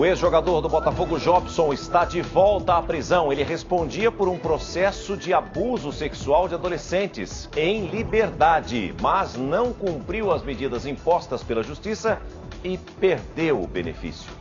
O ex-jogador do Botafogo Jobson está de volta à prisão. Ele respondia por um processo de abuso sexual de adolescentes em liberdade, mas não cumpriu as medidas impostas pela justiça e perdeu o benefício.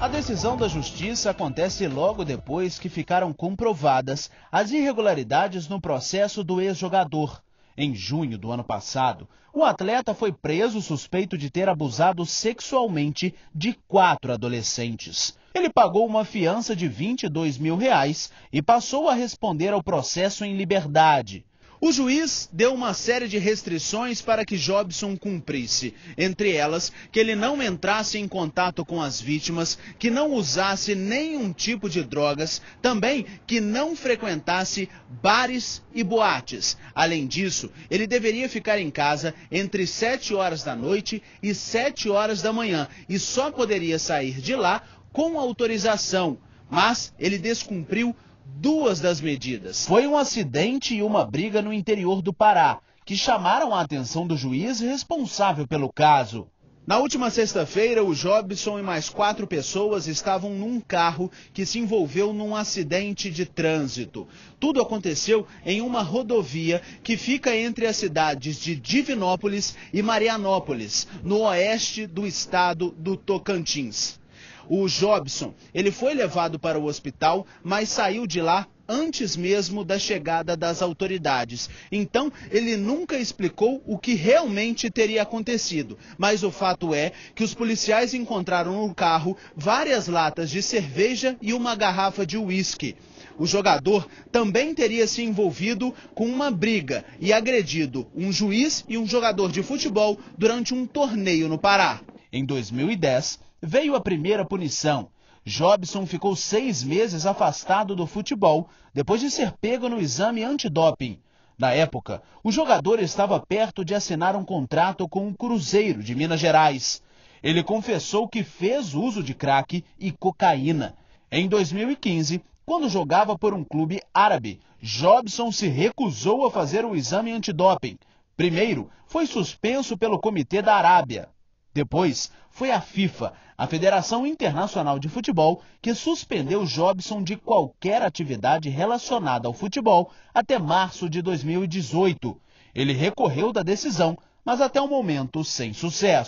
A decisão da justiça acontece logo depois que ficaram comprovadas as irregularidades no processo do ex-jogador. Em junho do ano passado, o atleta foi preso suspeito de ter abusado sexualmente de quatro adolescentes. Ele pagou uma fiança de 22 mil reais e passou a responder ao processo em liberdade. O juiz deu uma série de restrições para que Jobson cumprisse, entre elas que ele não entrasse em contato com as vítimas, que não usasse nenhum tipo de drogas, também que não frequentasse bares e boates. Além disso, ele deveria ficar em casa entre 7 horas da noite e 7 horas da manhã e só poderia sair de lá com autorização. Mas ele descumpriu duas das medidas. Foi um acidente e uma briga no interior do Pará, que chamaram a atenção do juiz responsável pelo caso. Na última sexta-feira, o Jobson e mais quatro pessoas estavam num carro que se envolveu num acidente de trânsito. Tudo aconteceu em uma rodovia que fica entre as cidades de Divinópolis e Marianópolis, no oeste do estado do Tocantins. O Jobson, ele foi levado para o hospital, mas saiu de lá antes mesmo da chegada das autoridades. Então, ele nunca explicou o que realmente teria acontecido. Mas o fato é que os policiais encontraram no carro várias latas de cerveja e uma garrafa de uísque. O jogador também teria se envolvido com uma briga e agredido um juiz e um jogador de futebol durante um torneio no Pará. Em 2010, veio a primeira punição. Jobson ficou seis meses afastado do futebol depois de ser pego no exame antidoping. Na época, o jogador estava perto de assinar um contrato com o um Cruzeiro de Minas Gerais. Ele confessou que fez uso de crack e cocaína. Em 2015, quando jogava por um clube árabe, Jobson se recusou a fazer o exame antidoping. Primeiro, foi suspenso pelo Comitê da Arábia. Depois, foi a FIFA, a Federação Internacional de Futebol, que suspendeu Jobson de qualquer atividade relacionada ao futebol até março de 2018. Ele recorreu da decisão, mas até o momento sem sucesso.